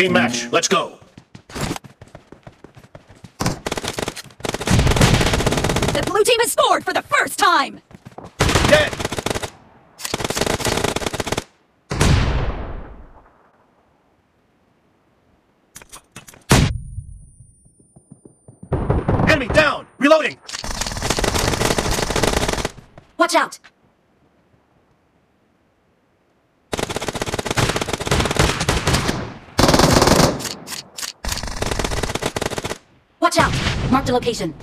Team match, let's go. The blue team has scored for the first time! Dead! Enemy down! Reloading! Watch out! Watch out! Mark the location.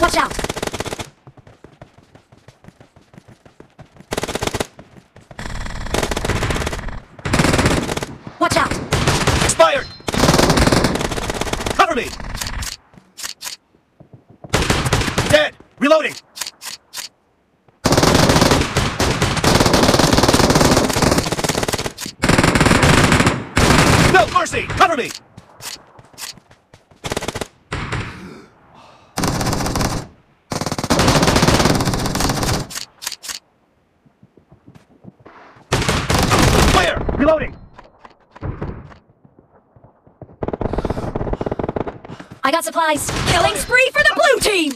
Watch out! Watch out! Expired! Cover me! Dead! Reloading! No mercy! Cover me! Clear! Reloading! I got supplies. Killing spree for the blue team!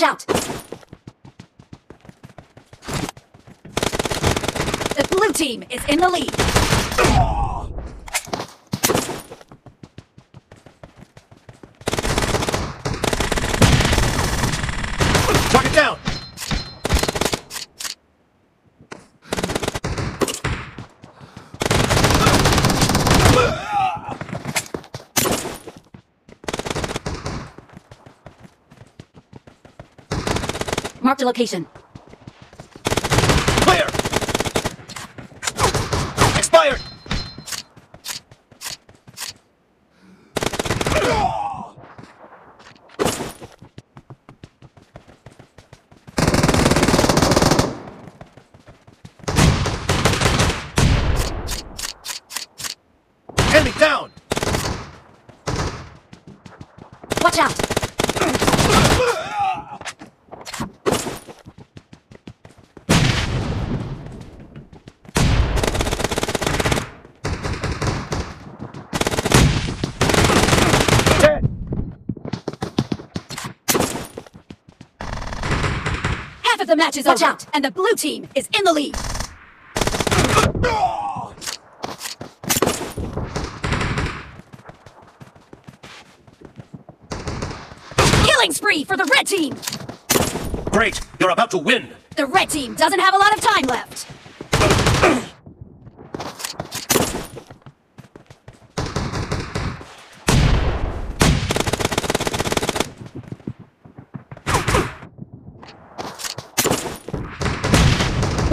Watch out! The blue team is in the lead. Target down! Mark the location. Clear! Expired! Enemy down! Watch out! Dead! Half of the match is Watch over, out. and the blue team is in the lead. Killing spree for the red team. Great! You're about to win! The red team doesn't have a lot of time left.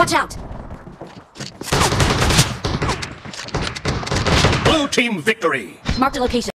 Watch out! Blue team victory! Mark the location.